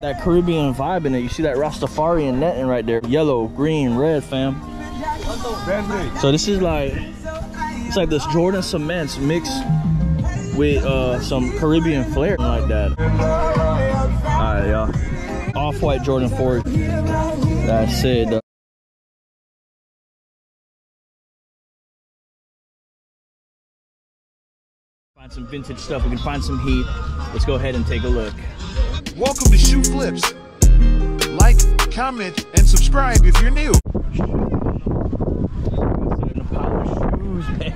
That Caribbean vibe in it. You see that Rastafarian netting right there. Yellow, green, red, fam. So this is like, it's like this Jordan cements mixed with uh, some Caribbean flair like that. All right, y'all. Off-white Jordan 4. That's it. Find some vintage stuff. We can find some heat. Let's go ahead and take a look. Welcome to Shoe Flips. Like, comment, and subscribe if you're new. Shoes, man.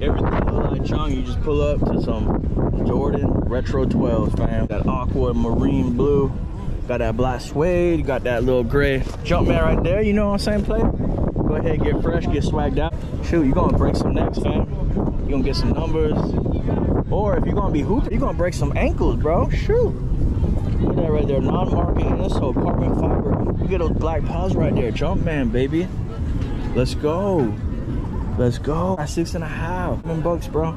Everything look like Chung. You just pull up to some Jordan Retro 12, fam. That aqua marine blue. Got that black suede. Got that little gray Jumpman right there. You know what I'm saying, player? Go ahead, get fresh, get swagged out. Shoot, you gonna break some necks, fam. You gonna get some numbers. Or if you're gonna be hooping, you're gonna break some ankles, bro. Shoot. Look at that right there. Non-marking insole, carbon fiber. You get those black paws right there. Jump man, baby. Let's go. Let's go. At six and a half. Seven bucks, bro.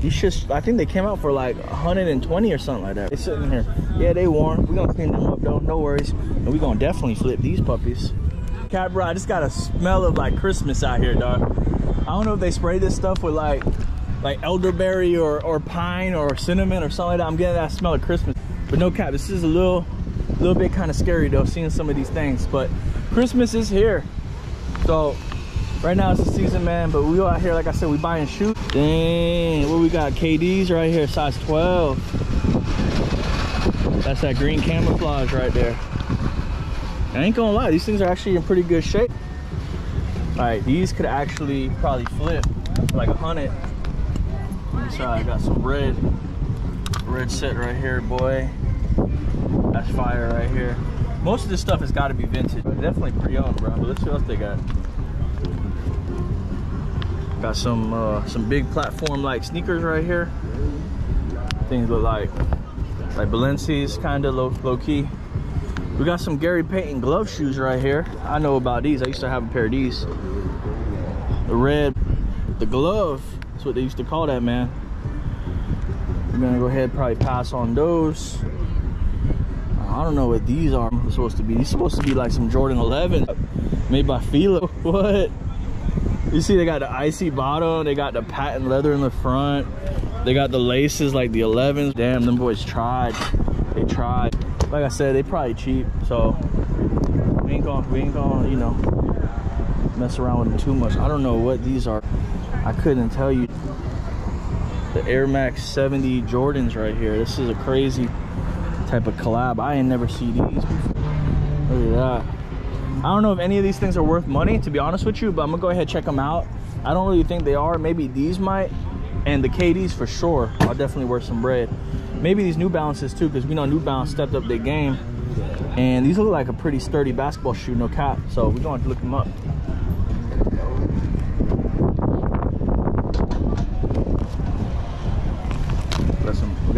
These shits, I think they came out for like 120 or something like that. They sitting here. Yeah, they warm. we gonna clean them up though, no worries. And we gonna definitely flip these puppies. Cat bro, I just got a smell of like Christmas out here, dog. I don't know if they spray this stuff with like like elderberry or, or pine or cinnamon or something like that. I'm getting that smell of Christmas. But no cap, this is a little little bit kind of scary though, seeing some of these things. But Christmas is here. So right now it's the season, man. But we out here, like I said, we buying shoes. Dang, what we got? KDs right here, size 12. That's that green camouflage right there. I ain't gonna lie, these things are actually in pretty good shape. All right, these could actually probably flip like a hundred. Inside, I got some red, red set right here, boy. That's fire right here. Most of this stuff has got to be vintage. Definitely pre-owned, bro. But let's see what else they got. Got some uh, some big platform-like sneakers right here. Things look like like Balenci's, kind of low, low key. We got some Gary Payton glove shoes right here. I know about these. I used to have a pair of these. The red, the glove. What they used to call that, man. I'm gonna go ahead probably pass on those. Uh, I don't know what these are supposed to be. These supposed to be like some Jordan 11 made by Fila. What? You see they got the icy bottom. They got the patent leather in the front. They got the laces like the 11s. Damn, them boys tried. They tried. Like I said, they probably cheap. So we ain't gonna, we ain't gonna, you know, mess around with them too much. I don't know what these are. I couldn't tell you. The Air Max 70 Jordans right here. This is a crazy type of collab. I ain't never seen these before. Look at that. I don't know if any of these things are worth money, to be honest with you, but I'm gonna go ahead and check them out. I don't really think they are. Maybe these might, and the KDs for sure. I'll definitely worth some bread. Maybe these New Balances too, because we know New Balance stepped up their game. And these look like a pretty sturdy basketball shoe, no cap. So we're going to look them up.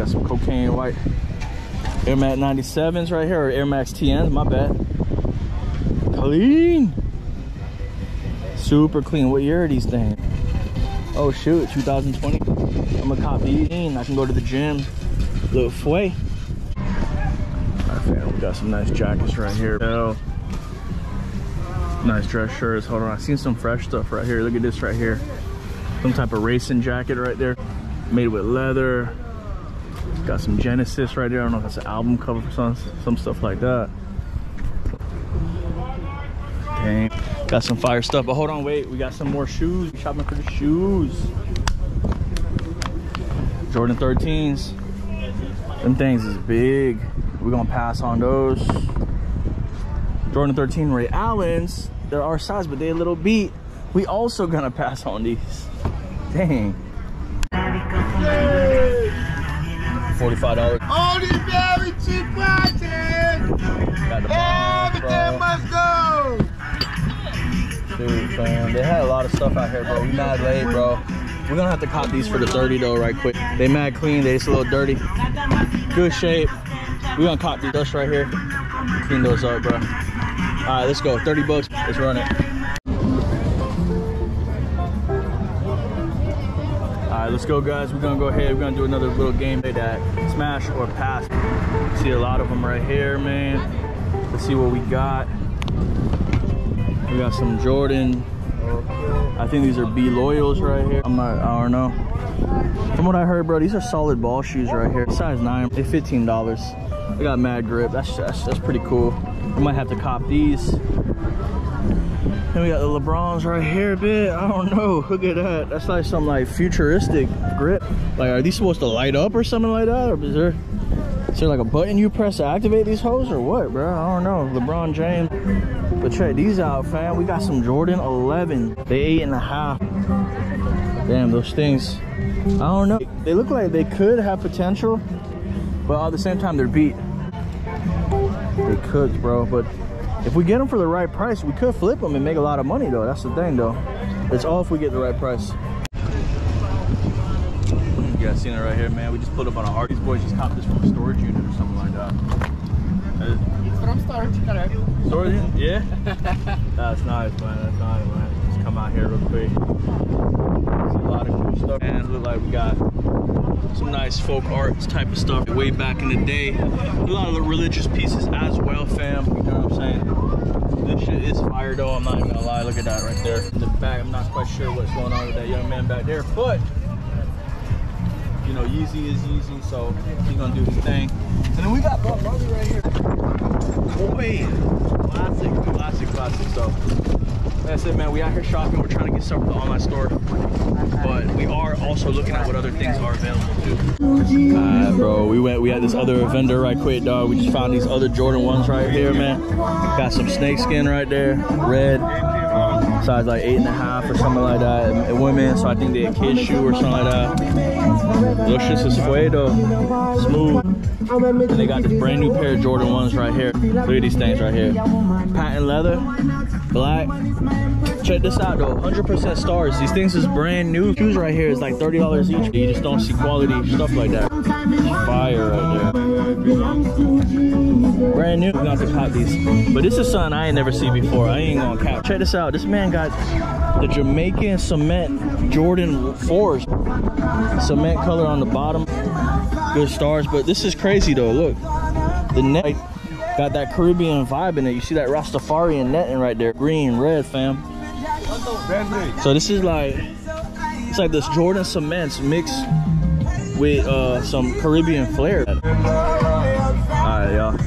Got some, cocaine white Air Max 97s right here, or Air Max TNs, my bad. Clean. Super clean. What year are these things? Oh shoot, 2020. I'm gonna cop these. I can go to the gym. Little fway. Alright fam, we got some nice jackets right here. Oh. Nice dress shirts. Hold on, I seen some fresh stuff right here. Look at this right here. Some type of racing jacket right there. Made with leather. Got some Genesis right there. I don't know if that's an album cover for some, some stuff like that. Dang. Got some fire stuff. But hold on, wait. We got some more shoes. Shopping for the shoes. Jordan 13s. Them things is big. We're gonna pass on those. Jordan 13 Ray Allens. They're our size, but they a little beat. We also gonna pass on these. Dang. $45. All these very cheap prices. Got the bombs, Everything must go. Dude, fam, they had a lot of stuff out here, bro. We mad late, bro. We're gonna have to cop these for the 30 though, right quick. They mad clean, they just a little dirty. Good shape. We're gonna cop these dust right here. Clean those up, bro. All right, let's go. 30 bucks. Let's run it. Right, let's go, guys. We're gonna go ahead. We're gonna do another little game that smash or pass. See a lot of them right here, man. Let's see what we got. We got some Jordan. I think these are B Loyals right here. I'm not. I don't know. From what I heard, bro, these are solid ball shoes right here. Size nine. they're fifteen dollars. They got mad grip. That's that's, that's pretty cool. We might have to cop these. We got the LeBrons right here bit. I don't know. Look at that. That's like some like futuristic grip. Like, are these supposed to light up or something like that? Or is there, is there like a button you press to activate these hoes or what, bro? I don't know. LeBron James. But check these out, fam. We got some Jordan 11. They eight and a half. Damn, those things. I don't know. They look like they could have potential, but at the same time, they're beat. They could, bro. But if we get them for the right price, we could flip them and make a lot of money, though. That's the thing, though. It's all if we get the right price. You guys seen it right here, man. We just pulled up on an art. These boys just copped this from a storage unit or something like that. It's from storage, correct? storage unit? Yeah. That's nice, man. That's nice, man. Just come out here real quick. See a lot of cool stuff. And it look like we got some nice folk arts type of stuff way back in the day. A lot of the religious pieces as well, fam. You know what I'm saying? This shit is fire though, I'm not even gonna lie. Look at that right there. In the back, I'm not quite sure what's going on with that young man back there, but you know, Yeezy is Yeezy, so he's gonna do his thing. And then we got Bob Marley right here. Boy, classic, classic, classic stuff. That's it, man. We out here shopping. We're trying to get stuff for the online store, but we are also looking at what other things are available too. Uh, bro, we went. We had this other vendor right quick, dog. We just found these other Jordan ones right here, man. Got some snakeskin right there, red, size like eight and a half or something like that. And, and women, so I think they a kid shoe or something like that. Those shits is fuego, smooth. And they got this brand new pair of Jordan ones right here. Look at these things right here. Patent leather, black. Check this out though, 100% stars. These things is brand new. Shoes right here is like $30 each. You just don't see quality stuff like that. Fire right there. Brand new. Got to cop these. But this is something I ain't never seen before. I ain't gonna cap. Check this out. This man got the Jamaican cement Jordan 4s. Cement color on the bottom. Good stars. But this is crazy though. Look. The neck got that Caribbean vibe in it. You see that Rastafarian netting right there. Green, red, fam. So this is like it's like this Jordan cements mixed with uh, some Caribbean flair. Alright, y'all.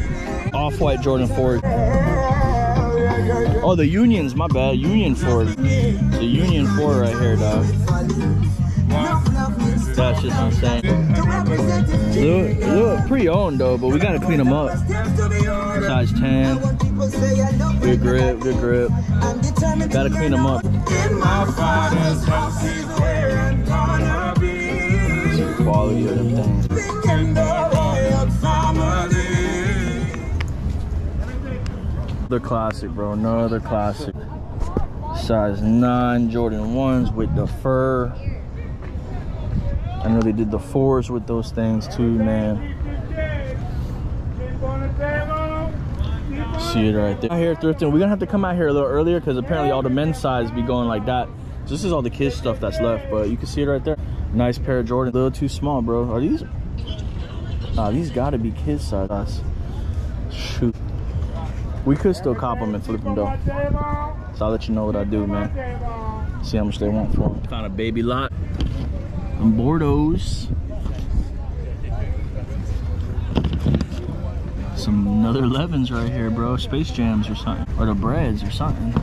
Off-white Jordan 4. Oh, the Unions, my bad. Union 4. The Union 4 right here, dog. That's just insane. Look, look pre-owned though, but we gotta clean them up. Size 10. Good grip, good grip. Gotta clean them up. The quality of them things. The classic, bro. No other classic. Size 9 Jordan 1s with the fur. I know they did the 4s with those things too, man. See it right there. Out here thrifting. We're gonna have to come out here a little earlier because apparently all the men's size be going like that. So this is all the kids stuff that's left, but you can see it right there. Nice pair of Jordan. A little too small, bro. Are these? Nah, these gotta be kids size. Shoot. We could still cop them and flip them though. So I'll let you know what I do, man. See how much they want for them. Found a baby lot. Bordeaux's. Some another 11s right here, bro. Space Jams or something. Or the Breds or something.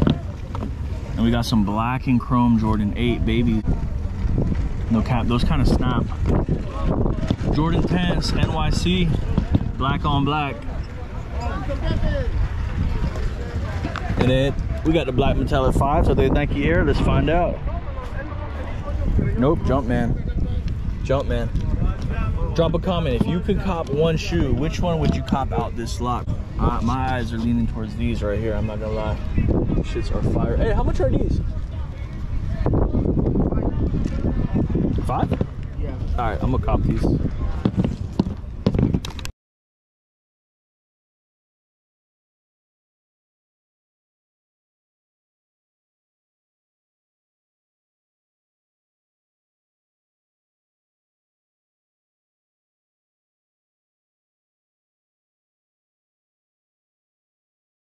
And we got some black and chrome Jordan 8 baby. No cap, those kind of snap. Jordan 10s, NYC, black on black. And then we got the black metallic 5s. Are they Nike Air? Let's find out. Nope, Jumpman. Jumpman. Drop a comment. If you could cop one shoe, which one would you cop out this lot? Uh, my eyes are leaning towards these right here. I'm not gonna lie. These shits are fire. Hey, how much are these? Five? Yeah. All right, I'm gonna cop these.